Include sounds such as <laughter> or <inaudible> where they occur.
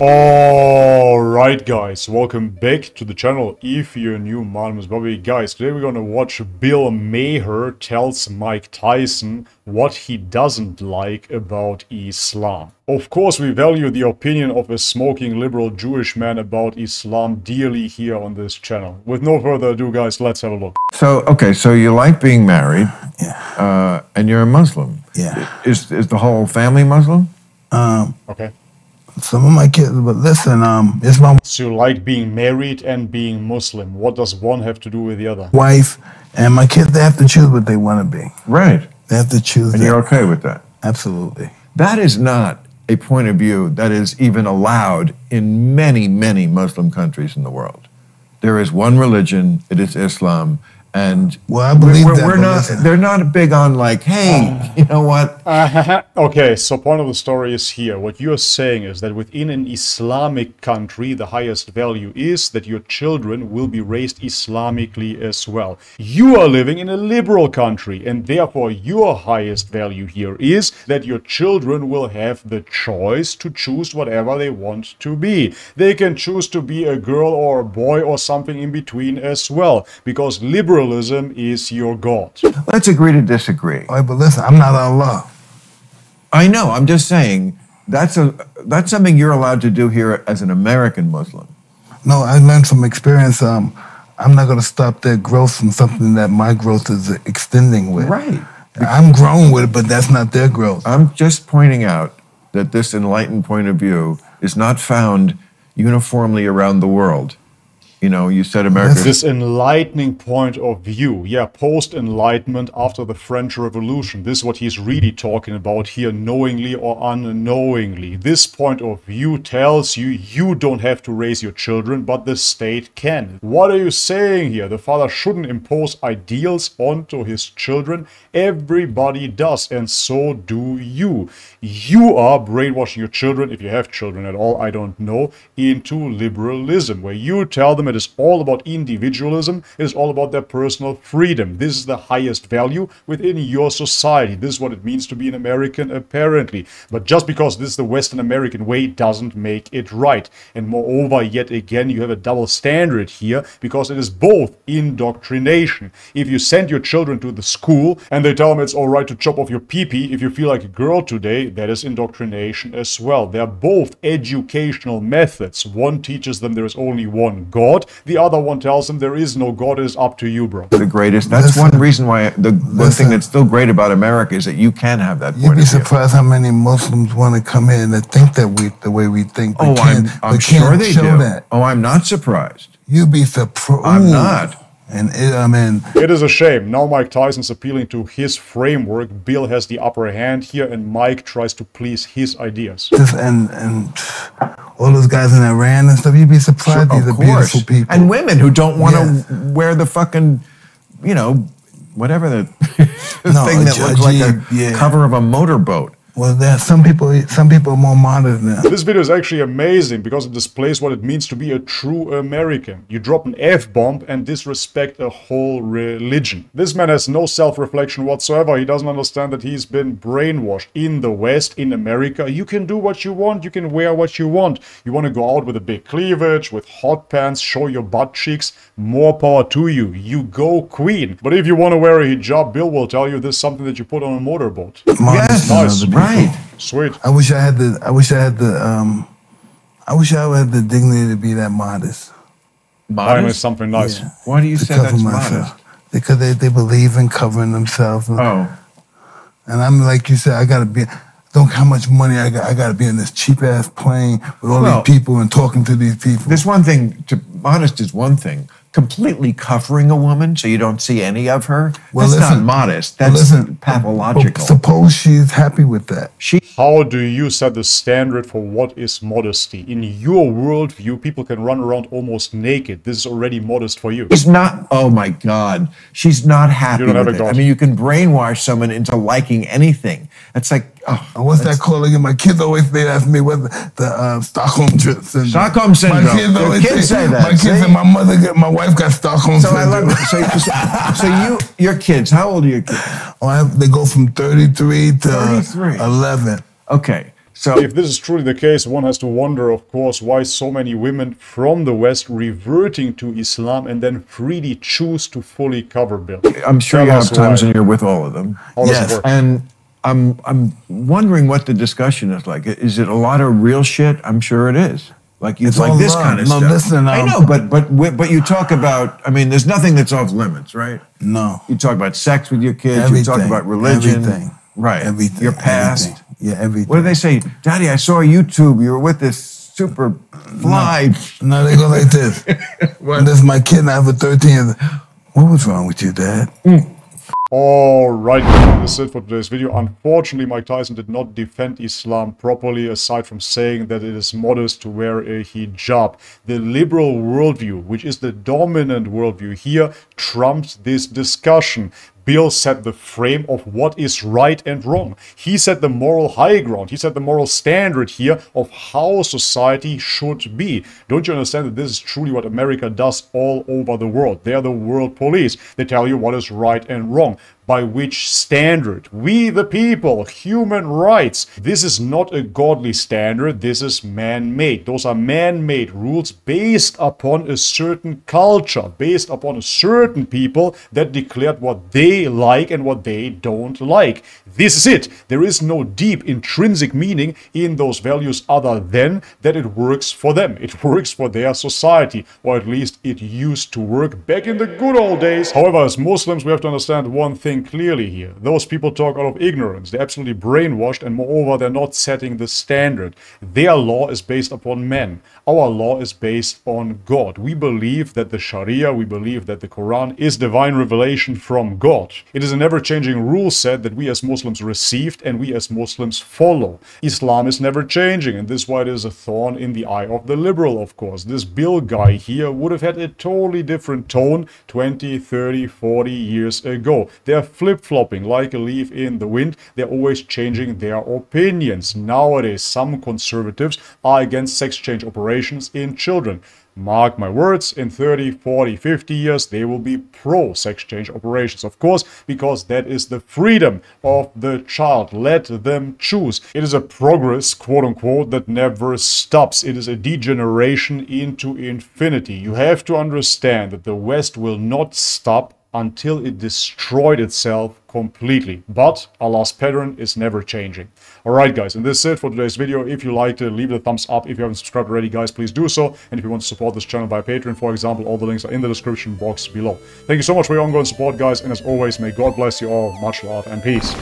Alright guys, welcome back to the channel if you're new, my name is Bobby. Guys, today we're gonna watch Bill Maher tells Mike Tyson what he doesn't like about Islam. Of course, we value the opinion of a smoking liberal Jewish man about Islam dearly here on this channel. With no further ado guys, let's have a look. So okay, so you like being married, Yeah. uh, and you're a Muslim. Yeah. Is is the whole family Muslim? Um, Okay? Some of my kids, but listen, um, it's my So you like being married and being Muslim. What does one have to do with the other? wife and my kids. They have to choose what they want to be. Right. They have to choose. And that. you're okay with that? Absolutely. That is not a point of view that is even allowed in many, many Muslim countries in the world. There is one religion, it is Islam, and Well, I believe we're, that, we're not. They're not big on like, hey, uh-huh. you know what? Uh-huh. okay, so point of the story is here. What you're saying is that within an Islamic country, the highest value is that your children will be raised Islamically as well. You are living in a liberal country, and therefore your highest value here is that your children will have the choice to choose whatever they want to be. They can choose to be a girl or a boy or something in between as well, because liberalism is your God. Let's agree to disagree. All right, but listen, I'm not Allah. I know. I'm just saying that's a that's something you're allowed to do here as an American Muslim. No, I learned from experience. Um, I'm not going to stop their growth from something that my growth is extending with. Right. I'm grown with it, but that's not their growth. I'm just pointing out that this enlightened point of view is not found uniformly around the world. You know, you said America. this enlightening point of view. Yeah post enlightenment after the french revolution. This is what he's really talking about here knowingly or unknowingly. This point of view tells you you don't have to raise your children but the state can. What are you saying here? The father shouldn't impose ideals onto his children. Everybody does and so do you. You are brainwashing your children if you have children at all i don't know into liberalism where you tell them it is all about individualism, it is all about their personal freedom. This is the highest value within your society. This is what it means to be an American, apparently. But just because this is the Western American way doesn't make it right. And moreover, yet again, you have a double standard here because it is both indoctrination. If you send your children to the school and they tell them it's all right to chop off your pee-pee if you feel like a girl today, that is indoctrination as well. They're both educational methods. One teaches them there is only one God. The other one tells him there is no God. It is up to you, bro. the greatest. That's Listen. one reason why the one thing that's still great about America is that you can have that You'd point be of view. surprised how many Muslims want to come in and they think that we the way we think. but Oh, I'm, can't- I'm but sure can't they show do. That. Oh, I'm not surprised. You'd be surprised. I'm not. And it, I mean, It is a shame. Now Mike Tyson's appealing to his framework. Bill has the upper hand here, and Mike tries to please his ideas. and and all those guys in Iran and stuff. You'd be surprised. These of are beautiful people. And women who don't want to Yeah. wear the fucking, you know, whatever the <laughs> No, thing that looks like a yeah. cover of a motorboat. Well, there some people. Some people are more modern now. This video is actually amazing because it displays what it means to be a true American. You drop an F-bomb and disrespect a whole religion. This man has no self-reflection whatsoever. He doesn't understand that he's been brainwashed in the West, in America. You can do what you want. You can wear what you want. You want to go out with a big cleavage, with hot pants, show your butt cheeks. More power to you. You go queen. But if you want to wear a hijab, Bill will tell you this is something that you put on a motorboat. Yes, nice. Other people. Right. <laughs> Sweet. I wish I had the. I wish I had the. Um, I wish I had the dignity to be that modest. Mine is Modest? something nice. Yeah. Why do you to say cover that's myself. modest? Because they, they believe in covering themselves. And, Oh, and I'm like you said, I gotta be. Don't how much money I got. I gotta be in this cheap ass plane with all Well- these people and talking to these people. There's one thing, to, modest is one thing. Completely covering a woman so you don't see any of her, Well, that's not listen- modest. Well, That's listen, pathological. Suppose she's happy with that. she, How do you set the standard for what is modesty? In your worldview, people can run around almost naked. This is already modest for you. She's not. Oh my God, she's not happy You don't have with a it. I mean, you can brainwash someone into liking anything. It's like, oh, And what's that called again? My kids always they ask me what the, the uh, Stockholm syndrome. Stockholm syndrome. My kids Your always kids say that, My kids see? and my mother, get, my wife got Stockholm So I syndrome. love. So, so, so you, your kids. How old are your kids? Oh, I have, they go from 33 to 33. 11. Okay, So if this is truly the case, one has to wonder, of course, why so many women from the West reverting to Islam and then freely choose to fully cover Bill. I'm sure Tell you have times why. when you're with all of them. How does it Yes. And I'm I'm wondering what the discussion is like. Is it a lot of real shit? I'm sure it is. Like you It's like this love. kind of No, stuff. listen, I um, know, but but but you talk about. I mean, there's nothing that's off limits, right? No. You talk about sex with your kids. Everything. You talk about religion. Everything. Right. Everything. Your past. everything. Yeah, everything. What do they say? Daddy, I saw YouTube. You were with this super fly. No, they go like this. <laughs> This is my kid, and I have a 13. What was wrong with you, Dad? Alright, that's it for today's video. Unfortunately, Mike Tyson did not defend Islam properly, aside from saying that it is modest to wear a hijab. The liberal worldview, which is the dominant worldview here, trumps this discussion. Bill set the frame of what is right and wrong. He set the moral high ground. He set the moral standard here of how society should be. Don't you understand that this is truly what America does all over the world? They are the world police. They tell you what is right and wrong. By which standard? We the people, human rights. This is not a godly standard, this is man made. Those are man made rules based upon a certain culture, based upon a certain people that declared what they like and what they don't like. This is it. There is no deep intrinsic meaning in those values other than that it works for them. It <laughs> works for their society, or at least it used to work back in the good old days. However, as Muslims, we have to understand one thing clearly here. Those people talk out of ignorance. They're absolutely brainwashed, and moreover, they're not setting the standard. Their law is based upon men. Our law is based on God. We believe that the Sharia, we believe that the Quran is divine revelation from God. It is an ever changing rule set that we as Muslims received and we as Muslims follow. Islam is never changing, and this is why it is a thorn in the eye of the liberal, of course. This Bill guy here would have had a totally different tone 20, 30, 40 years ago. They're flip flopping like a leaf in the wind. They're always changing their opinions. Nowadays, some conservatives are against sex change operations in children. Mark my words, in 30, 40, 50 years, they will be pro sex change operations. Of course, because that is the freedom of the child. Let them choose. It is a progress, quote unquote, that never stops. It is a degeneration into infinity. You have to understand that the West will not stop until it destroyed itself completely. But Allah's pattern is never changing. Alright guys, and this is it for today's video. If you liked it, leave it a thumbs up. If you haven't subscribed already, guys, please do so. And if you want to support this channel by Patreon, for example, all the links are in the description box below. Thank you so much for your ongoing support, guys, and as always, may God bless you all. Much love and peace.